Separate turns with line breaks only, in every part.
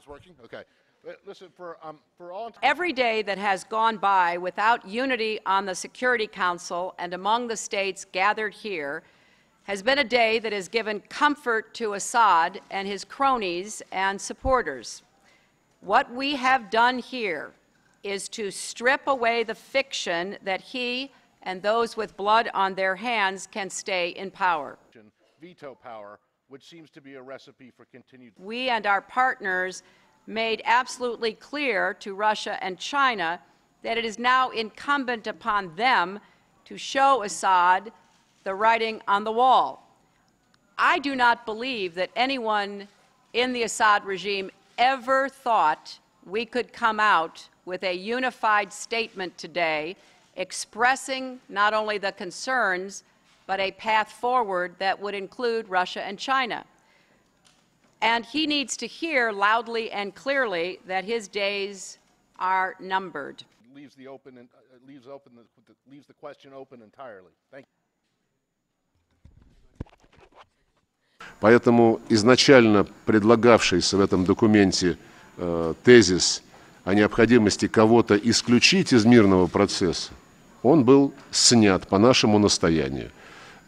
It's working? Okay. Listen, for, um, for all,
Every day that has gone by without unity on the Security Council and among the states gathered here has been a day that has given comfort to Assad and his cronies and supporters. What we have done here is to strip away the fiction that he and those with blood on their hands can stay in power.
veto power, which seems to be a recipe for continued
we and our partners made absolutely clear to Russia and China that it is now incumbent upon them to show Assad the writing on the wall. I do not believe that anyone in the Assad regime ever thought we could come out with a unified statement today expressing not only the concerns, but a path forward that would include Russia and China. And he needs to hear loudly and clearly that his days are numbered.
leaves the open and uh, leaves open the, the- leaves the question open entirely. Thank you.
Поэтому изначально предлагавшийся в этом документе э, тезис о необходимости кого-то исключить из мирного процесса, он был снят по нашему настоянию.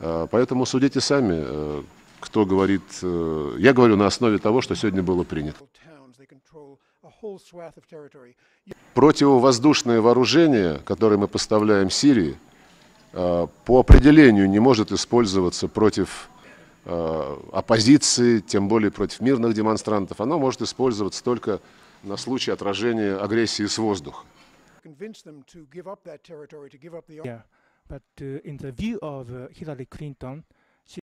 Э, поэтому судите сами, э, кто говорит... э, я говорю на основе того, что сегодня было принято. Противовоздушное вооружение, которое мы поставляем Сирии, э, по определению не может использоваться против оппозиции, тем более против мирных демонстрантов. Оно может использоваться только на случай отражения агрессии с воздуха.
Yeah, but uh, in the view of uh, Hillary Clinton,